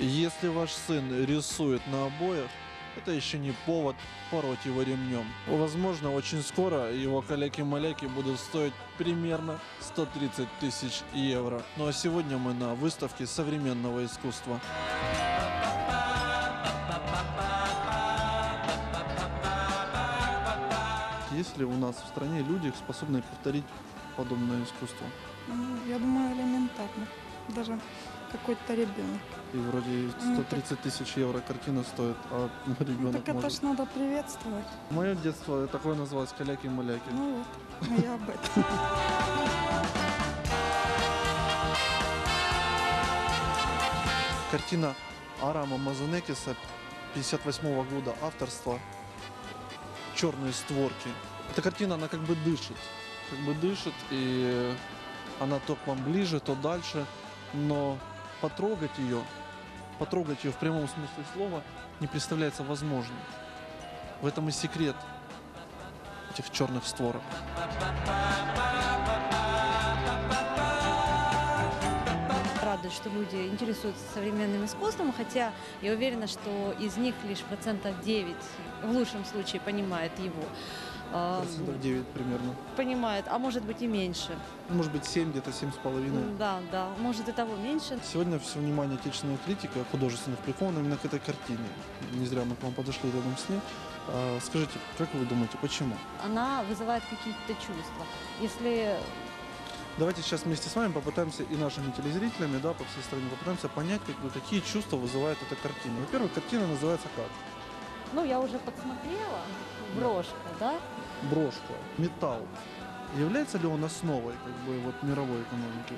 Если ваш сын рисует на обоях, это еще не повод пороть его ремнем. Возможно, очень скоро его каляки-маляки будут стоить примерно 130 тысяч евро. Ну а сегодня мы на выставке современного искусства. Есть ли у нас в стране люди, способные повторить подобное искусство? Ну, Я думаю, элементарно. Даже какой-то ребенок. И вроде Ну, 130 тысяч евро картина стоит, а ребенок так это может. ж надо приветствовать. Мое детство такое называлось каляки-маляки. Ну вот, а я об этом. Картина Арама Мазанекиса 58 года авторства «Черные створки». Эта картина, она как бы дышит. Как бы дышит, и она то к вам ближе, то дальше. Но потрогать ее, потрогать ее в прямом смысле слова не представляется возможным. В этом и секрет этих черных створок. радует, что люди интересуются современным искусством, хотя я уверена, что из них лишь процентов 9 в лучшем случае понимает его. Процентов 9 примерно. Понимает, а может быть и меньше. Ну, Может быть 7, где-то 7,5. Да, да, может и того меньше. Сегодня все внимание отечественного критика художественных приковано именно к этой картине. Не зря мы к вам подошли рядом с ней. А, Скажите, как вы думаете, почему? Она вызывает какие-то чувства. Если Давайте сейчас вместе с вами попытаемся и нашими телезрителями, да, по всей стране, попытаемся понять, как какие чувства вызывает эта картина. Во-первых, картина называется как? Ну, я уже подсмотрела. Брошка, да? Брошка, металл. Является ли он основой как бы, вот, мировой экономики?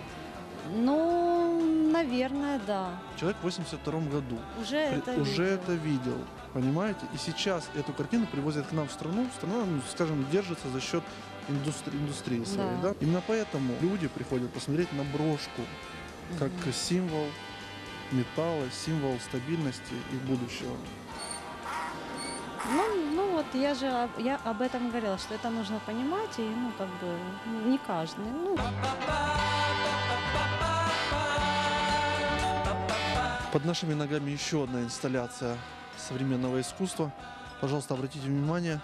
Ну, наверное, да. Человек в 82 году Уже при- это уже видела. это видел, понимаете? И сейчас эту картину привозят к нам в страну. Страна, ну, скажем, держится за счет индустри- индустрии своей. Да. Да. Именно поэтому люди приходят посмотреть на брошку как Мгм. символ металла, символ стабильности и будущего. Ну, ну вот я же я об этом говорила, что это нужно понимать, и ну как бы не каждый. Ну, Под нашими ногами еще одна инсталляция современного искусства. Пожалуйста, обратите внимание,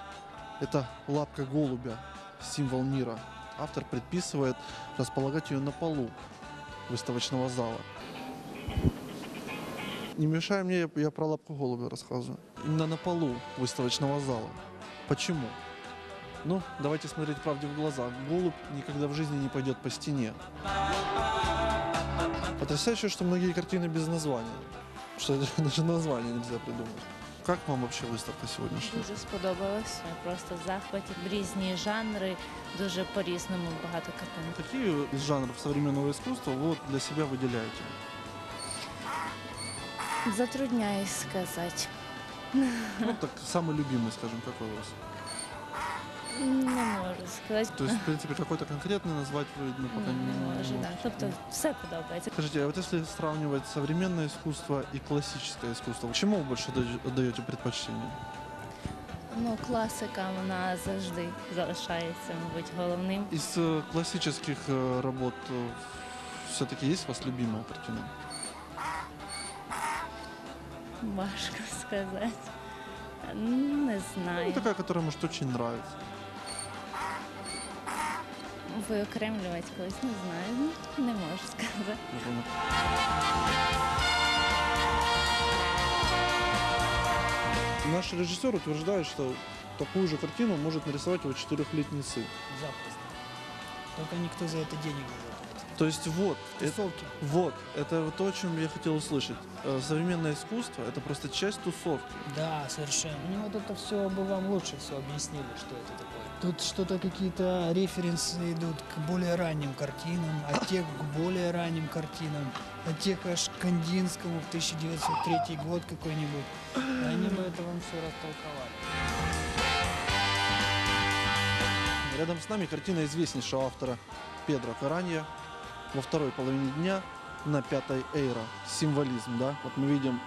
это лапка голубя, символ мира. Автор предписывает располагать ее на полу выставочного зала. Не мешай мне, я- я про лапку голубя рассказываю. Именно на полу выставочного зала. Почему? Ну, давайте смотреть правде в глаза. Голубь никогда в жизни не пойдет по стене. Потрясающе, что многие картины без названия. Что даже название нельзя придумать. Как вам вообще выставка сегодняшняя? Дуже сподобалось. Просто в захваті різні жанри, дуже по-різному багато картин. Какие из жанров современного искусства вы вот для себя выделяете? Затрудняюсь сказати. Ну, так самый любимый, скажем, какой у вас? Не можу сказати. То есть, в принципе, какой-то конкретный назвать вы ну, пока не, Не можу, да. Тобто все подобається. Скажите, а вот если сравнивать современное искусство и классическое искусство, чему вы больше отдаете предпочтение? Ну, класика вона завжди залишається, мабуть, головним. Из э, классических э, работ все-таки есть у вас любимая картина? Важко сказати. Не Ну, знаю. такая, которая, может, очень нравится. Виокремлювати когось не знаю. Ну, Не можу сказати. Наш режиссер утверждает, что такую же картину может нарисовать его четырехлетний сын. Запросто. Только никто за это денег не заплатит. То есть вот, это, Тусовки. вот, это вот то, о чем я хотел услышать. Э, Современное искусство – это просто часть тусовки. Да, совершенно. Мне вот это все бы вам лучше все объяснили, что это такое. Тут что-то какие-то референсы идут к более ранним картинам, от тех к более ранним картинам, тех аж к Кандинскому в 1903 год какой-нибудь. Они бы это вам все растолковали. Рядом с нами картина известнейшего автора Педро Каранья во второй половине дня на пятой эйра. Символизм, да? Вот мы видим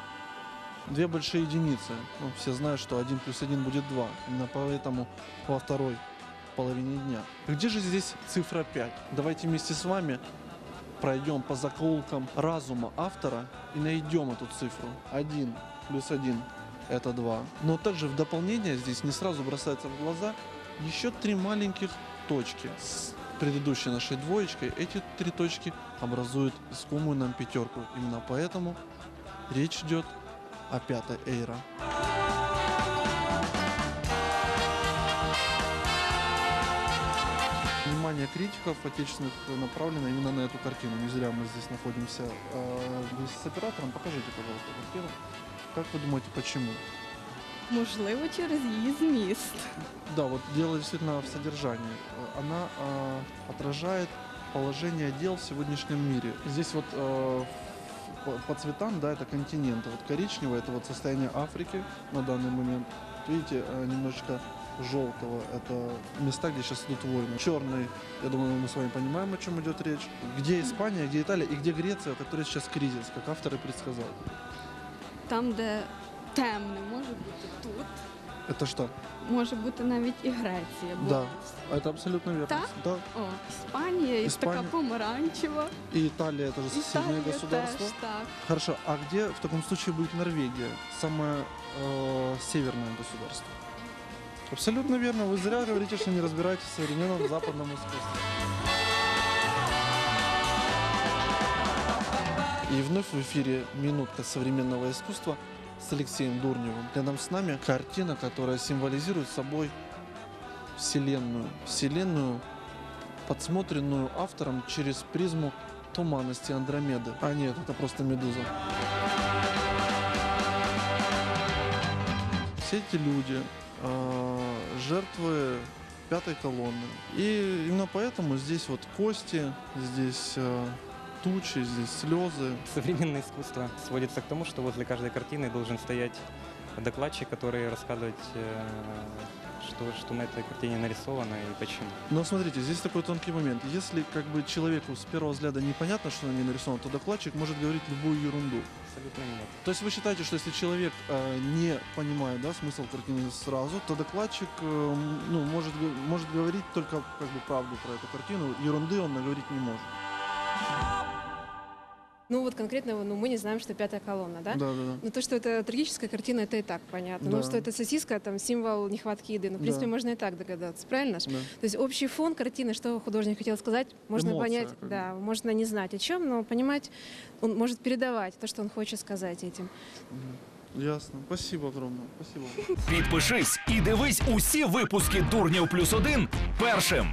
две большие единицы. Ну, все знают, что один плюс один будет два. Именно поэтому во второй половине дня. Где же здесь цифра 5? Давайте вместе с вами пройдем по закоулкам разума автора и найдем эту цифру. Один плюс один – это два. Но также в дополнение здесь не сразу бросается в глаза еще три маленьких точки. С предыдущей нашей двоечкой эти три точки образуют искомую нам пятерку. Именно поэтому речь идет о пятой эйра. Внимание критиков отечественных направлено именно на эту картину. Не зря мы здесь находимся э, с оператором. Покажите, пожалуйста, картину. Как вы думаете, почему? Можливо, через її зміст. Да, вот дело действительно в содержании. Э, Она э, отражает положение дел в сегодняшнем мире. Здесь вот э, по, по цветам, да, это континенты. Вот коричневый это вот состояние Африки на данный момент. Видите, э, немножечко желтого это места, где сейчас идут войны. Черный, я думаю, мы с вами понимаем, о чем идет речь. Где Испания, где Италия и где Греция, у которой сейчас кризис, как автор и предсказал. Там, де темне, може бути тут, Это что? може бути навіть і Греція. Бо... Да, это абсолютно верно. Так? Да. О, Іспанія, і така Іспанія. помаранчева. И Италия это же соседнее Італія государство. теж так. Хорошо, а где в таком случае будет Норвегия? Самое э, северное государство. Абсолютно верно. Вы зря говорите, что не разбираетесь в современном западном искусстве. И вновь в эфире «Минутка современного искусства» с Алексеем Дурневым. Рядом с нами картина, которая символизирует собой Вселенную. Вселенную, подсмотренную автором через призму туманности Андромеды. А нет, это просто Медуза. Все эти люди э, жертвы пятой колонны. И именно поэтому здесь вот кости, здесь э, тучи, здесь слезы. Современное искусство сводится к тому, что возле каждой картины должен стоять докладчик, который рассказывает, э, что, что на этой картине нарисовано и почему. Но смотрите, здесь такой тонкий момент. Если как бы человеку с первого взгляда непонятно, что на ней нарисовано, то докладчик может говорить любую ерунду. Абсолютно нет. То есть вы считаете, что если человек э, не понимает да, смысл картины сразу, то докладчик э, ну, может, может говорить только как бы правду про эту картину, ерунды он наговорить не может. Ну вот конкретно ну, мы не знаем, что пятая колонна, да? Да, да, да. Но то, что это трагическая картина, это и так понятно. Ну, Да. что это сосиска, там, символ нехватки еды. Ну, в принципе, Да. можно и так догадаться, правильно? ж? Да. То есть общий фон картины, что художник хотел сказать, можно Эмоция, понять, как бы. да, можно не знать о чем, но понимать, он может передавать то, что он хочет сказать этим. Мгм. Ясно. Спасибо огромное. Спасибо. Підпишись і дивись усі випуски Дурнів плюс один першим.